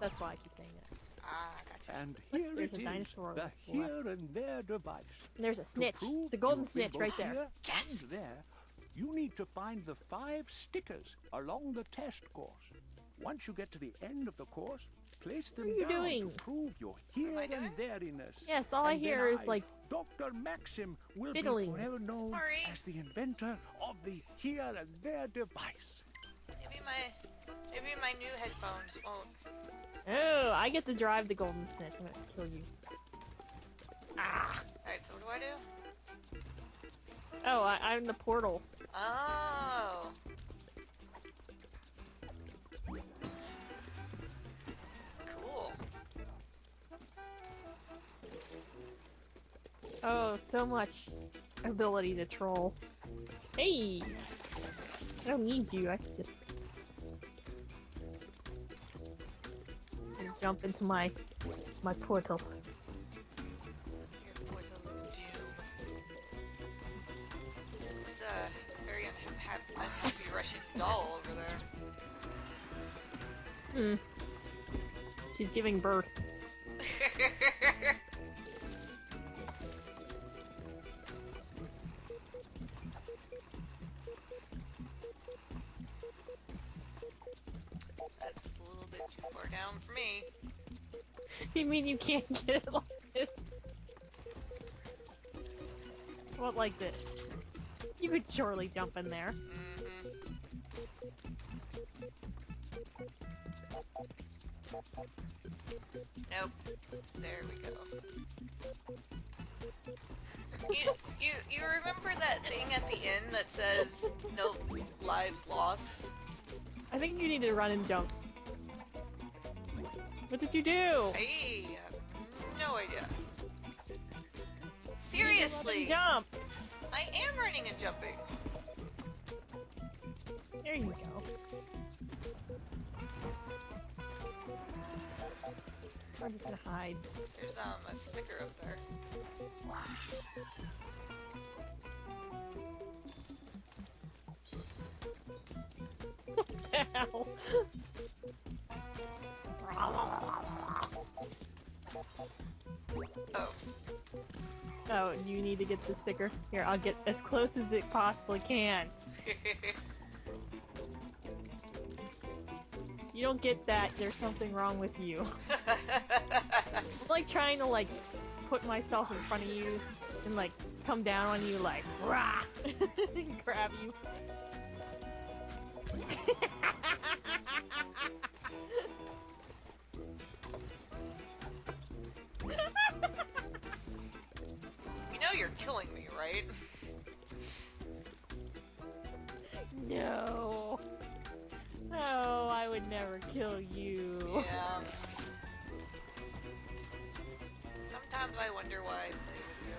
That's why I keep saying it. Ah, gotcha. And here there's it a is, dinosaur the left. here and there device. And there's a snitch. It's a golden snitch right there. here And there, you need to find the five stickers along the test course. Once you get to the end of the course, place them down doing? to prove your here and doing? thereiness. Yes, all I And then hear is, I, like, Dr. Maxim will fiddling. be forever known Sorry. as the inventor of the here and there device. Maybe my maybe my new headphones won't. Oh, I get to drive the golden snitch. I'm gonna kill you. Ah! Alright, so what do I do? Oh, I, I'm the portal. Oh. Cool. Oh, so much ability to troll. Hey! I don't need you, I can just... jump into my my portal. Your portal of doom. It's a very unha- unhappy Russian doll over there. Hmm. She's giving birth. That's a little bit too far down for me. You mean you can't get it like this? What, like this? You could surely jump in there. Nope. There we go. You, you, you remember that thing at the end that says no lives lost? I think you need to run and jump. What did you do? Hey, I have no idea. Seriously, jump! I am running and jumping. There you go. I'm just gonna hide. There's um a sticker up there. Ow. Oh, you need to get the sticker. Here, I'll get as close as it possibly can. You don't get that, there's something wrong with you. I'm like trying to like put myself in front of you and like come down on you like rah and grab you. You're killing me, right? No. Oh, I would never kill you. Yeah. Sometimes I wonder why I play with you.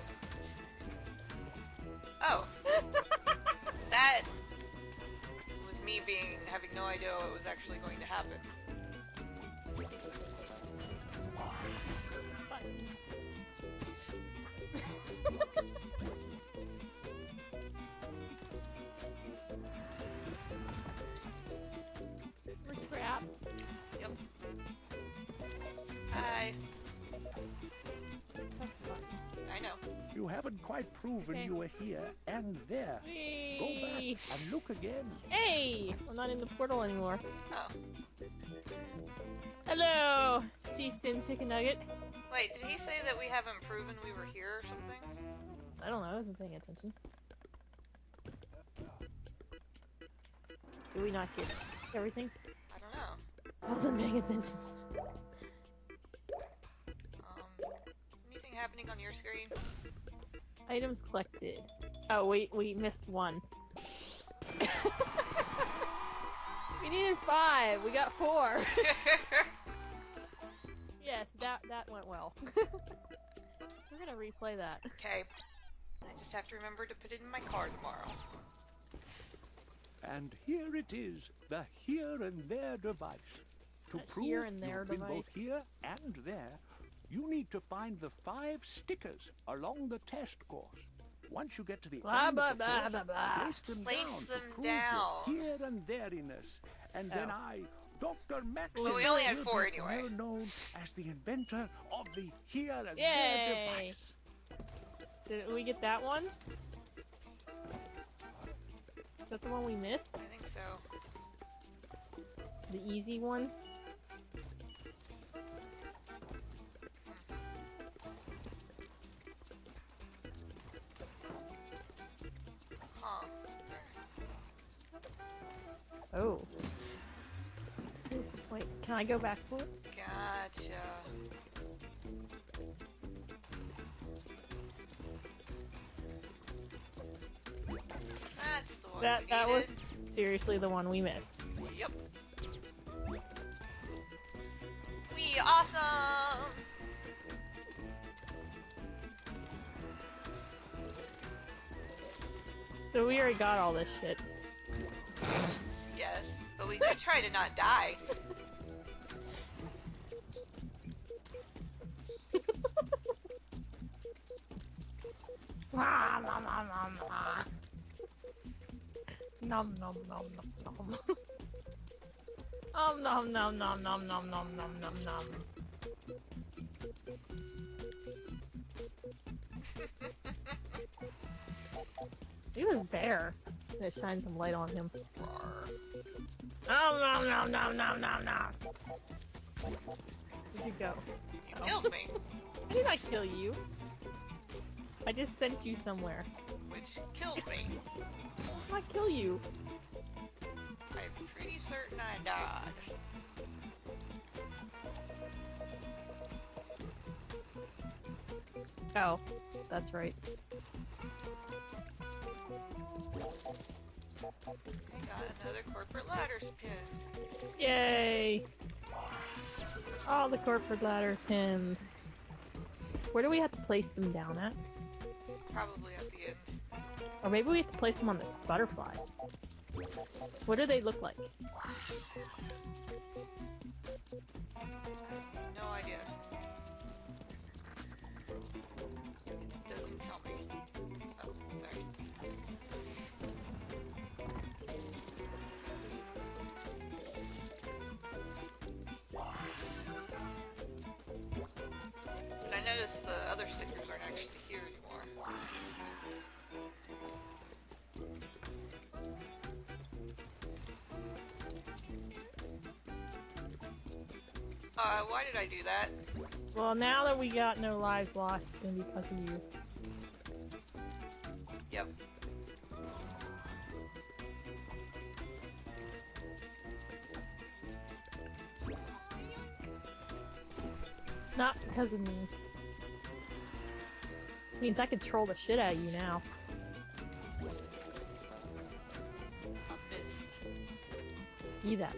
Oh, that was me being having no idea what was actually going to happen. We're trapped. Yep. Hi. I know. You haven't quite proven Okay. you were here and there. Go back and look again. Hey! I'm not in the portal anymore. Oh, Hello, Chieftain Chicken Nugget. Wait. Did he say that we haven't proven we were here or something? I don't know, I wasn't paying attention. Did we not get everything? I don't know. I wasn't paying attention. Um, anything happening on your screen? Items collected. Oh, wait, we missed one. we needed five. We got four. yes, that that went well. We're gonna replay that. Okay. I just have to remember to put it in my car tomorrow. And here it is, the here and there device. To That prove here and there you've been both here and there, you need to find the five stickers along the test course. Once you get to the Blah, end blah, of the blah, course, blah, blah. place them Place down them to prove down. your here and thereiness. And then Oh. I, Dr. Max Well, we only had four anyway. well known as the inventor of the here and Yay! there device. Did we get that one? Is that the one we missed? I think so. The easy one? Huh. Oh. Wait, can I go back for it? Gotcha. That's the one that, that was seriously the one we missed. Yep. We awesome! So we already got all this shit. Yes, but we could try to not die. Nom nom nom nom nom. Nom nom nom nom nom. Nom nom nom nom nom nom nom nom nom. He was bear. Gonna shine some light on him. Roar. Nom nom nom nom nom nom nom. Where'd you go? You Oh. killed me, I did not kill you. I just sent you somewhere. which killed me. How did I kill you? I'm pretty certain I died. Oh, that's right. I got another corporate ladders pin. Yay! All the corporate ladder pins. Where do we have to place them down at? Probably at the end. Or maybe we have to place them on the butterflies. What do they look like? No idea. Uh, why did I do that? Well, now that we got no lives lost, it's gonna be because of you. Yep. Not because of me. Means I can troll the shit out of you now. See that.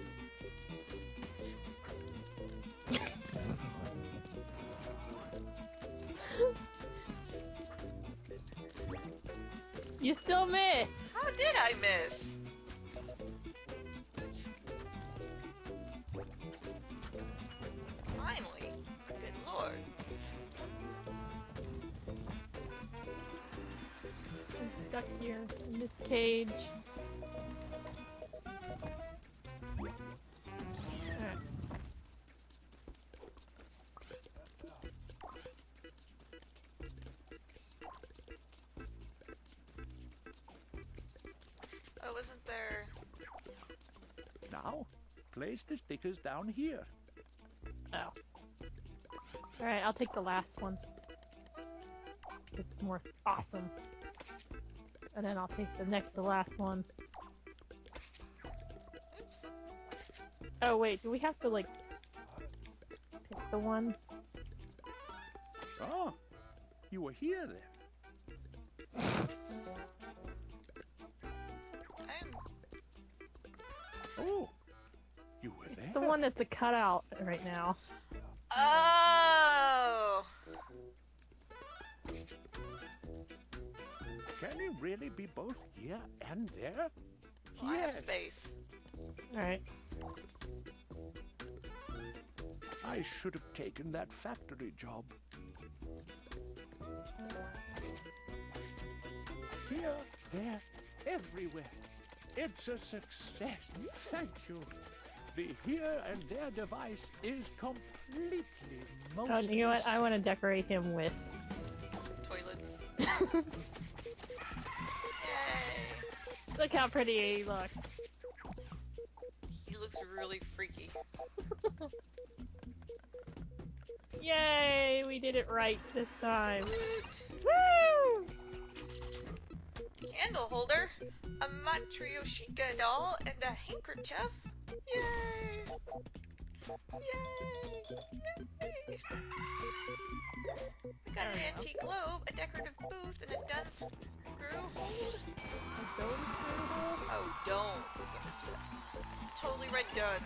You still missed! How did I miss? Finally. Good lord. I'm stuck here in this cage. Now, place the stickers down here. Oh. Alright, I'll take the last one. It's more awesome. And then I'll take the next to last one. Oops. Oh wait, do we have to like pick the one? Ah, you were here then. Oh, you were It's there. the one that's a cutout right now. Oh! Can it really be both here and there? Well, I have space. Alright. I should have taken that factory job. Here, there, everywhere. It's a success. Thank you. The here and there device is completely most. Oh, you know what? I want to decorate him with. Toilets. Yay! Look how pretty he looks. He looks really freaky. Yay! We did it right this time. Woot! Woo! Candle holder, a Matryoshika doll, and a handkerchief. Yay! Yay! Yay! We got an There we go. antique globe, a decorative booth, and a done screw hold. A dome screw hole? Oh, don't. Totally right done.